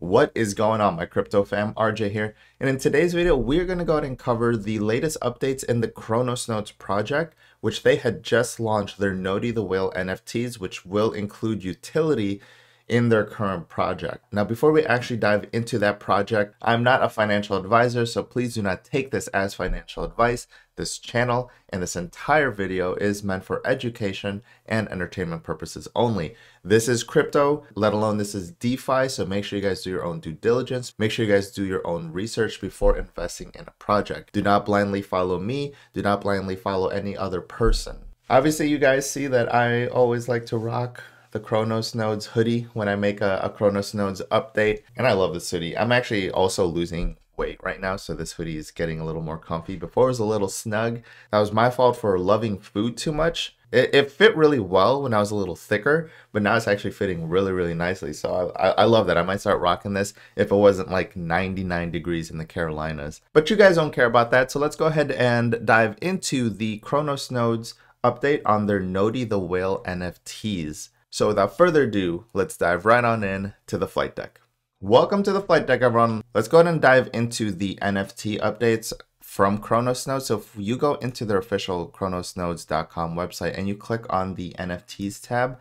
What is going on, my crypto fam? Arjay here. And in today's video, we're going to go ahead and cover the latest updates in the Cronos Nodes project, which they had just launched their Nodi the Whale NFTs, which will include utility in their current project. Now, before we actually dive into that project, I'm not a financial advisor, so please do not take this as financial advice. This channel and this entire video is meant for education and entertainment purposes only. This is crypto, let alone this is DeFi, so make sure you guys do your own due diligence. Make sure you guys do your own research before investing in a project. Do not blindly follow me, do not blindly follow any other person. Obviously, you guys see that I always like to rock the Cronos Nodes hoodie when I make a, a Cronos Nodes update. And I love this hoodie. I'm actually also losing weight right now, so this hoodie is getting a little more comfy. Before it was a little snug. That was my fault for loving food too much. It, it fit really well when I was a little thicker, but now it's actually fitting really, really nicely. So I, I, I love that. I might start rocking this if it wasn't like 99 degrees in the Carolinas. But you guys don't care about that, so let's go ahead and dive into the Cronos Nodes update on their Nodi the Whale NFTs. So without further ado, let's dive right on in to the flight deck. Welcome to the flight deck, everyone. Let's go ahead and dive into the NFT updates from Cronos Nodes. So if you go into their official cronosnodes.com website and you click on the NFTs tab,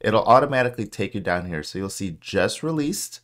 it'll automatically take you down here. So you'll see just released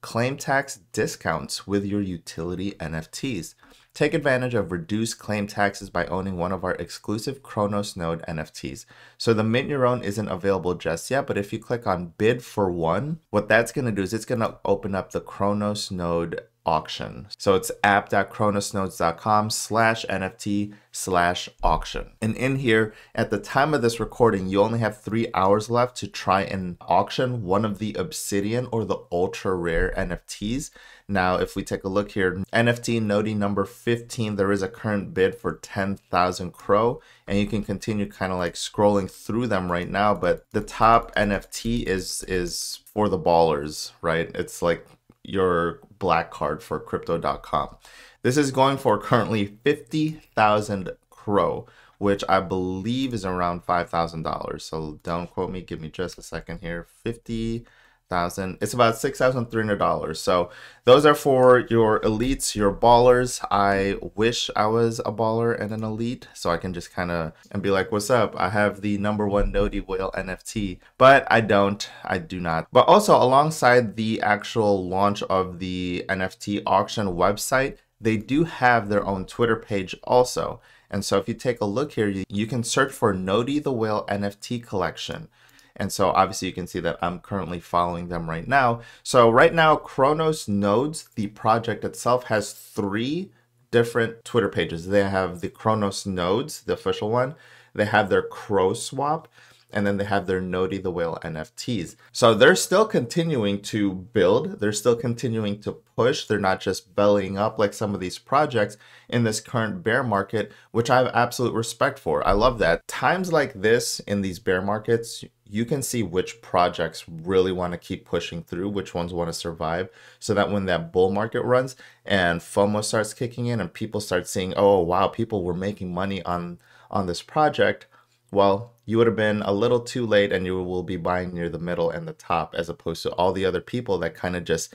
claim tax discounts with your utility NFTs. Take advantage of reduced claim taxes by owning one of our exclusive Cronos Node NFTs. So the Mint Your Own isn't available just yet, but if you click on bid for one, what that's going to do is it's going to open up the Cronos Node auction. So it's app.cronosnodes.com slash NFT slash auction. And in here, at the time of this recording, you only have three hours left to try and auction one of the Obsidian or the ultra rare NFTs. Now, if we take a look here, NFT Nodi number 15, there is a current bid for 10,000 CRO, and you can continue kind of like scrolling through them right now. But the top NFT is is for the ballers, right? It's like your black card for crypto.com. This is going for currently 50,000 CRO, which I believe is around $5,000. So don't quote me, give me just a second here. 50 thousand. It's about six thousand three hundred dollars. So those are for your elites, your ballers. I wish I was a baller and an elite, so I can just kind of and be like, "What's up? I have the number one Nodi Whale NFT," but I don't. I do not. But also alongside the actual launch of the NFT auction website, they do have their own Twitter page also. And so if you take a look here, you, you can search for Nodi the Whale NFT collection. And so obviously you can see that I'm currently following them right now. So right now, Cronos Nodes, the project itself has three different Twitter pages. They have the Cronos Nodes, the official one. They have their CroSwap, and then they have their Nodi the Whale NFTs. So they're still continuing to build, they're still continuing to push. They're not just bellying up like some of these projects in this current bear market, which I have absolute respect for. I love that. Times like this in these bear markets, you can see which projects really want to keep pushing through, which ones want to survive, so that when that bull market runs and FOMO starts kicking in and people start seeing, oh wow, people were making money on on this project, well, you would have been a little too late and you will be buying near the middle and the top as opposed to all the other people that kind of just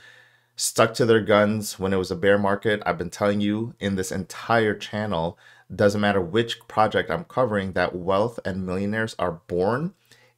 stuck to their guns when it was a bear market. I've been telling you in this entire channel, doesn't matter which project I'm covering, that wealth and millionaires are born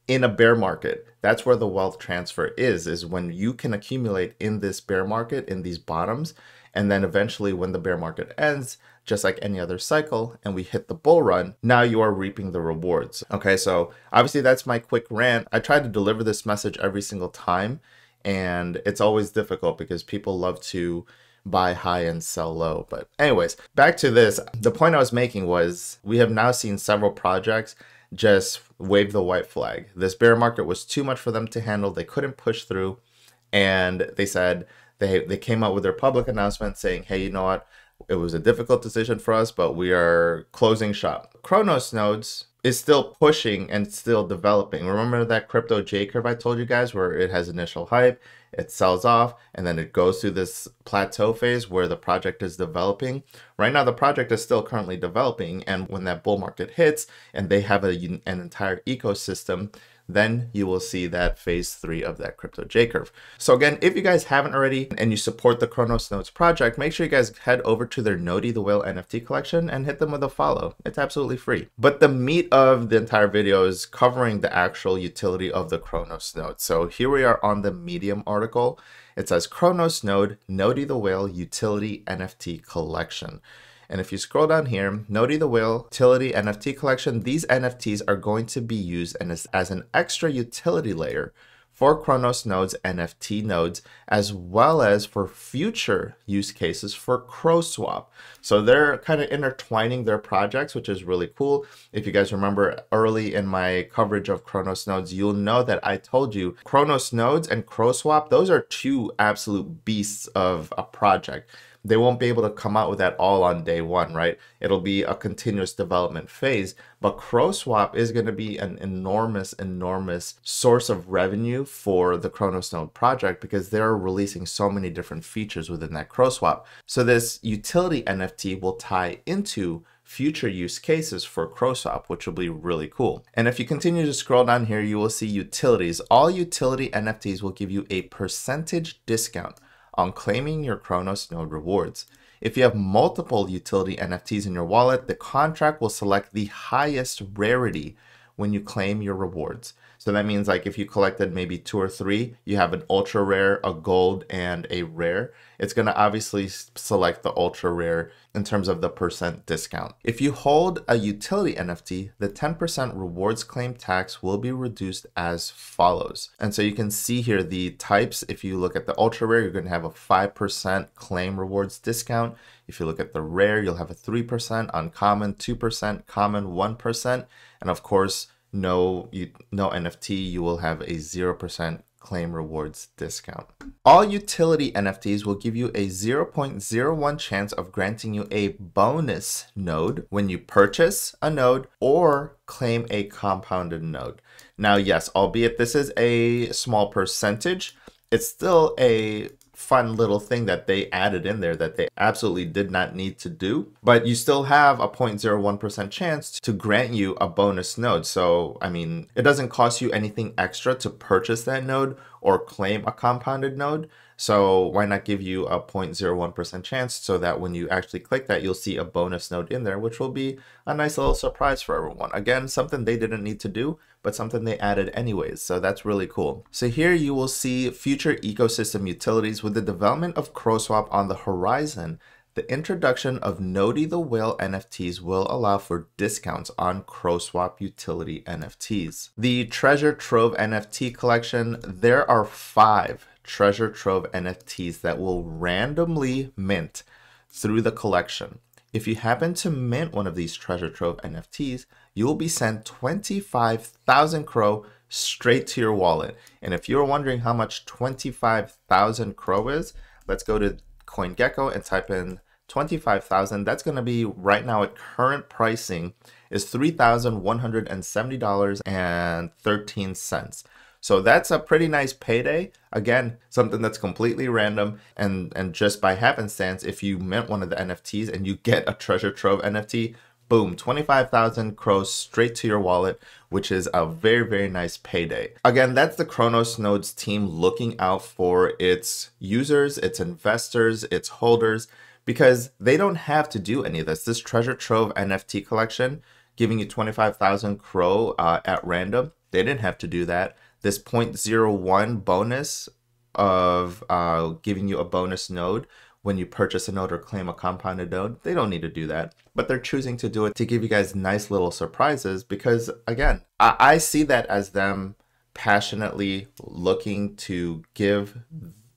in a bear market. That's where the wealth transfer is, is when you can accumulate in this bear market, in these bottoms, and then eventually when the bear market ends, just like any other cycle, and we hit the bull run, now you are reaping the rewards. Okay, so obviously that's my quick rant. I try to deliver this message every single time, and it's always difficult because people love to buy high and sell low. But anyways, back to this. The point I was making was we have now seen several projects just wave the white flag. This bear market was too much for them to handle. They couldn't push through. And they said they they came out with their public announcement saying, hey, you know what? It was a difficult decision for us, but we are closing shop. Cronos nodes is still pushing and still developing. Remember that crypto J curve I told you guys where it has initial hype, it sells off, and then it goes through this plateau phase where the project is developing. Right now, the project is still currently developing, and when that bull market hits and they have a, an entire ecosystem then you will see that phase three of that crypto J curve. So again, if you guys haven't already and you support the Cronos Nodes project, make sure you guys head over to their Nody the Whale NFT collection and hit them with a follow. It's absolutely free. But the meat of the entire video is covering the actual utility of the Cronos node. So here we are on the Medium article. It says Cronos node, Nody the Whale utility NFT collection. And if you scroll down here, Nody the Whale Utility NFT Collection, these NFTs are going to be used as, as an extra utility layer for Cronos nodes, NFT nodes, as well as for future use cases for CroSwap. So they're kind of intertwining their projects, which is really cool. If you guys remember early in my coverage of Cronos nodes, you'll know that I told you Cronos nodes and CroSwap, those are two absolute beasts of a project they won't be able to come out with that all on day one, right? It'll be a continuous development phase. But CroSwap is going to be an enormous, enormous source of revenue for the Cronos Node project because they're releasing so many different features within that CroSwap. So this utility NFT will tie into future use cases for CroSwap, which will be really cool. And if you continue to scroll down here, you will see utilities. All utility NFTs will give you a percentage discount on claiming your Cronos node rewards. If you have multiple utility NFTs in your wallet, the contract will select the highest rarity when you claim your rewards. So that means like if you collected maybe two or three, you have an ultra rare, a gold, and a rare. It's to obviously select the ultra rare in terms of the percent discount. If you hold a utility NFT, the 10% rewards claim tax will be reduced as follows. And so you can see here the types. If you look at the ultra rare, you're going to have a 5% claim rewards discount. If you look at the rare, you'll have a 3%, uncommon 2%, common 1%, and of course, no you, no NFT, you will have a 0% claim rewards discount. All utility NFTs will give you a 0.01 chance of granting you a bonus node when you purchase a node or claim a compounded node. Now, yes, albeit this is a small percentage, it's still a fun little thing that they added in there that they absolutely did not need to do. But you still have a 0.01% chance to grant you a bonus node. So, I mean, it doesn't cost you anything extra to purchase that node or claim a compounded node. So why not give you a 0.01% chance so that when you actually click that, you'll see a bonus node in there, which will be a nice little surprise for everyone. Again, something they didn't need to do, but something they added anyways. So that's really cool. So here you will see future ecosystem utilities with the development of CroSwap on the horizon. The introduction of Nody the Whale NFTs will allow for discounts on CroSwap utility NFTs. The Treasure Trove NFT collection, there are five treasure trove NFTs that will randomly mint through the collection. If you happen to mint one of these treasure trove NFTs, you will be sent 25,000 CRO straight to your wallet. And if you're wondering how much 25,000 CRO is, let's go to CoinGecko and type in 25,000. That's going to be right now at current pricing is $3,170.13. So that's a pretty nice payday. Again, something that's completely random and and just by happenstance, if you mint one of the NFTs and you get a treasure trove NFT, boom, 25,000 CROs straight to your wallet, which is a very, very nice payday. Again, that's the Cronos Nodes team looking out for its users, its investors, its holders, because they don't have to do any of this. This treasure trove NFT collection, giving you 25,000 CRO uh, at random, they didn't have to do that this 0.01 bonus of uh, giving you a bonus node when you purchase a node or claim a compounded node. They don't need to do that, but they're choosing to do it to give you guys nice little surprises because, again, I, I see that as them passionately looking to give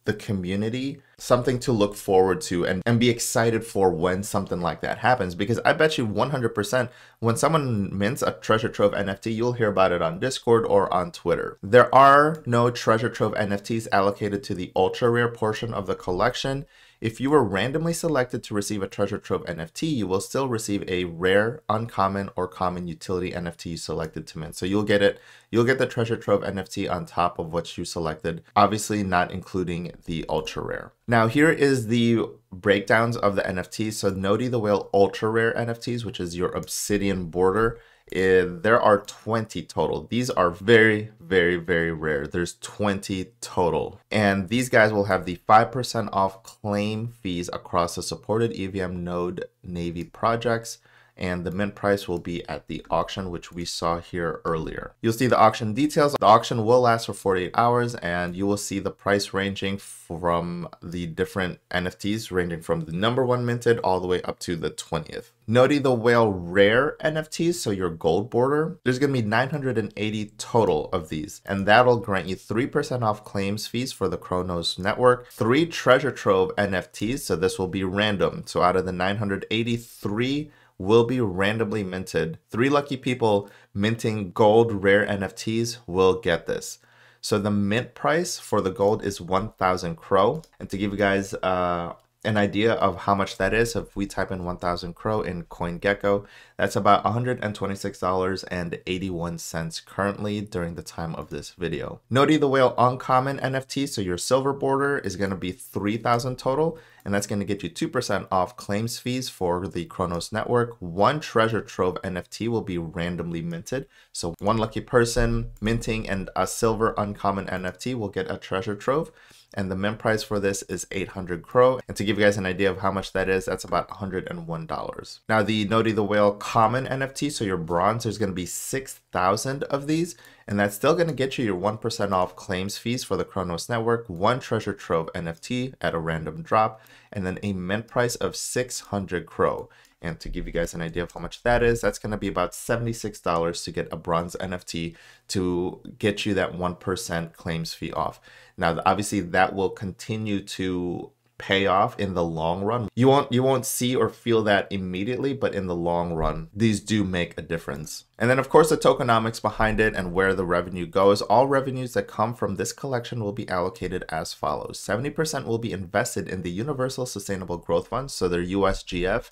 the community something to look forward to and, and be excited for when something like that happens. Because I bet you 100% when someone mints a treasure trove NFT, you'll hear about it on Discord or on Twitter. There are no treasure trove NFTs allocated to the ultra rare portion of the collection. If you were randomly selected to receive a Treasure Trove NFT, you will still receive a rare, uncommon, or common utility NFT selected to mint. So you'll get it, you'll get the Treasure Trove NFT on top of what you selected, obviously not including the ultra rare. Now here is the breakdowns of the NFTs. So Nody the Whale ultra rare NFTs, which is your obsidian border uh, there are 20 total. These are very, very, very rare. There's 20 total. And these guys will have the 5% off claim fees across the supported EVM node Navy projects and the mint price will be at the auction, which we saw here earlier. You'll see the auction details. The auction will last for 48 hours and you will see the price ranging from the different NFTs, ranging from the number one minted all the way up to the 20th. Noti the Whale rare NFTs, so your gold border, there's going to be 980 total of these, and that'll grant you 3% off claims fees for the Cronos network, three treasure trove NFTs, so this will be random. So out of the 983 will be randomly minted. Three lucky people minting gold rare NFTs will get this. So the mint price for the gold is 1000 CRO. And to give you guys uh, an idea of how much that is, if we type in 1000 CRO in CoinGecko, that's about $126.81 currently during the time of this video. Noti the Whale Uncommon NFT, so your silver border is going to be 3000 total, and that's going to get you 2% off claims fees for the Cronos network. One treasure trove NFT will be randomly minted. So one lucky person minting and a silver uncommon NFT will get a treasure trove and the mint price for this is 800 CRO. And to give you guys an idea of how much that is, that's about $101. Now the Noti the Whale common NFT, so your bronze, there's going to be 6,000 of these, and that's still going to get you your 1% off claims fees for the Cronos network, one treasure trove NFT at a random drop, and then a mint price of 600 CRO. And to give you guys an idea of how much that is, that's going to be about $76 to get a bronze NFT to get you that 1% claims fee off. Now, obviously that will continue to pay off in the long run. You won't you won't see or feel that immediately, but in the long run, these do make a difference. And then of course the tokenomics behind it and where the revenue goes. All revenues that come from this collection will be allocated as follows. 70% will be invested in the Universal Sustainable Growth Fund, so their USGF.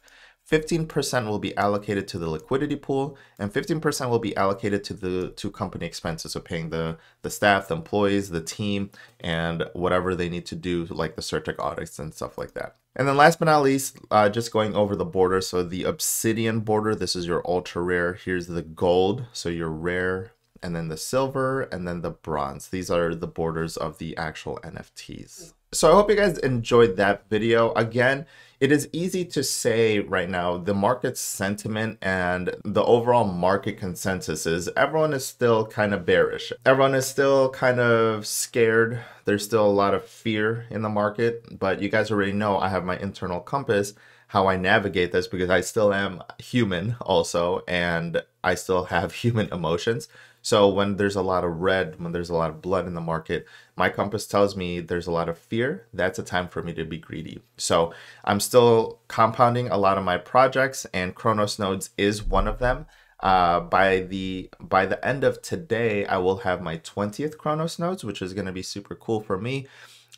15% will be allocated to the liquidity pool and 15% will be allocated to the to company expenses. So paying the the staff the employees the team and whatever they need to do like the CertiK audits and stuff like that. And then last but not least uh, just going over the border. So the obsidian border this is your ultra rare. Here's the gold. So your rare and then the silver and then the bronze these are the borders of the actual nfts mm. so i hope you guys enjoyed that video again it is easy to say right now the market sentiment and the overall market consensus is everyone is still kind of bearish. Everyone is still kind of scared. There's still a lot of fear in the market, but you guys already know I have my internal compass how I navigate this because I still am human also and I still have human emotions. So when there's a lot of red, when there's a lot of blood in the market, my compass tells me there's a lot of fear. That's a time for me to be greedy. So I'm still compounding a lot of my projects and Cronos nodes is one of them. Uh, by the by the end of today, I will have my 20th Cronos nodes, which is going to be super cool for me.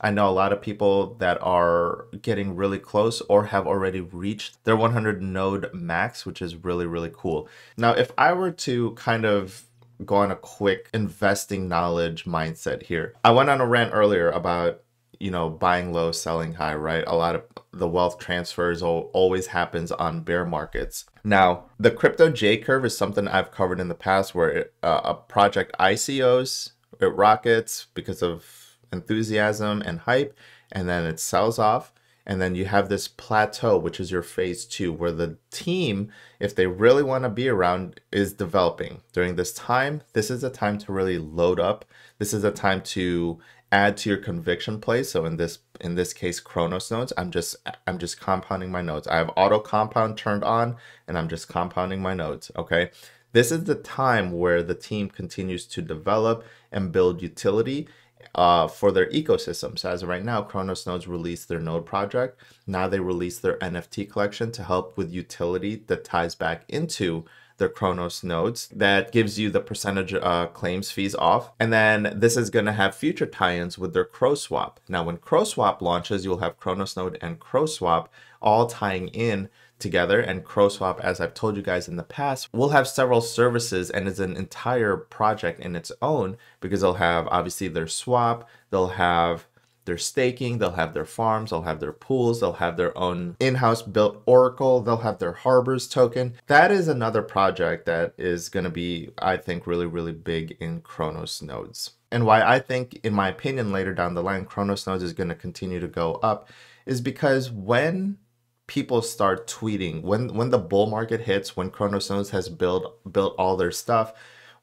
I know a lot of people that are getting really close or have already reached their 100 node max, which is really, really cool. Now, if I were to kind of go on a quick investing knowledge mindset here. I went on a rant earlier about, you know, buying low, selling high, right? A lot of the wealth transfers always happens on bear markets. Now, the crypto J curve is something I've covered in the past where it, uh, a project ICOs, it rockets because of enthusiasm and hype, and then it sells off and then you have this plateau, which is your phase two, where the team, if they really want to be around, is developing. During this time, this is a time to really load up. This is a time to add to your conviction play. So in this in this case, Cronos nodes, I'm just I'm just compounding my nodes. I have auto compound turned on, and I'm just compounding my nodes. Okay. This is the time where the team continues to develop and build utility uh, for their ecosystem. So as of right now, Cronos Nodes released their node project. Now they release their NFT collection to help with utility that ties back into their Cronos nodes that gives you the percentage uh, claims fees off. And then this is going to have future tie-ins with their CroSwap. Now, when CroSwap launches, you'll have Cronos node and CroSwap all tying in together and CroSwap, as I've told you guys in the past, will have several services and is an entire project in its own because they'll have obviously their swap, they'll have their staking, they'll have their farms, they'll have their pools, they'll have their own in-house built Oracle, they'll have their Harbors token. That is another project that is going to be, I think, really, really big in Cronos nodes. And why I think, in my opinion, later down the line, Cronos nodes is going to continue to go up is because when people start tweeting, when when the bull market hits, when Cronos nodes has built built all their stuff,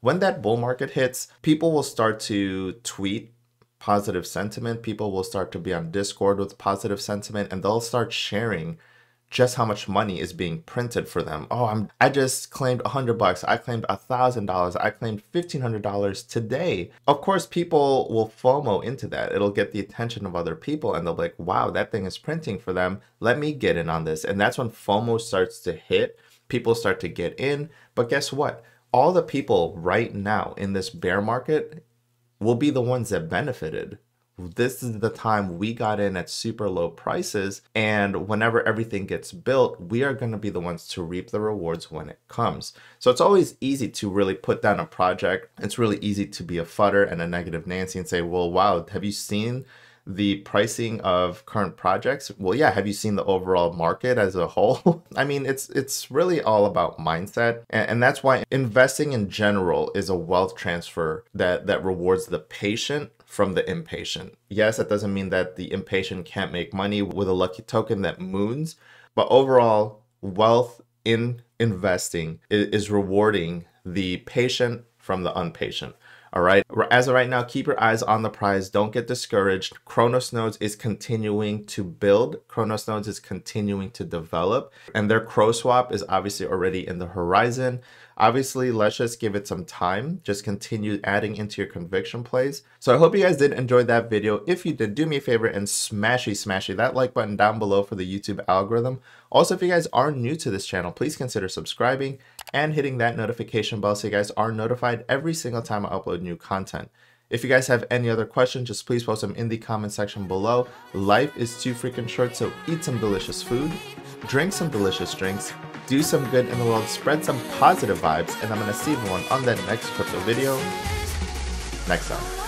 when that bull market hits, people will start to tweet positive sentiment. People will start to be on Discord with positive sentiment and they'll start sharing just how much money is being printed for them. Oh, I'm I just claimed a hundred bucks. I claimed a thousand dollars. I claimed fifteen hundred dollars today. Of course, people will FOMO into that. It'll get the attention of other people, and they'll be like, "Wow, that thing is printing for them. Let me get in on this." And that's when FOMO starts to hit. People start to get in. But guess what? All the people right now in this bear market will be the ones that benefited. This is the time we got in at super low prices. And whenever everything gets built, we are going to be the ones to reap the rewards when it comes. So it's always easy to really put down a project. It's really easy to be a fudder and a negative Nancy and say, well, wow, have you seen the pricing of current projects well yeah have you seen the overall market as a whole i mean it's it's really all about mindset and, and, that's why investing in general is a wealth transfer that that rewards the patient from the impatient yes that doesn't mean that the impatient can't make money with a lucky token that moons but overall wealth in investing is, rewarding the patient from the unpatient all right. As of right now, keep your eyes on the prize. Don't get discouraged. Cronos Nodes is continuing to build. Cronos Nodes is continuing to develop. And their CroSwap is obviously already in the horizon. Obviously, let's just give it some time. Just continue adding into your conviction plays. So I hope you guys did enjoy that video. If you did, do me a favor and smashy smashy that like button down below for the YouTube algorithm. Also, if you guys are new to this channel, please consider subscribing and hitting that notification bell so you guys are notified every single time I upload new content. If you guys have any other questions, just please post them in the comment section below. Life is too freaking short, so eat some delicious food, drink some delicious drinks, do some good in the world, spread some positive vibes, and I'm going to see everyone on that next crypto video next time.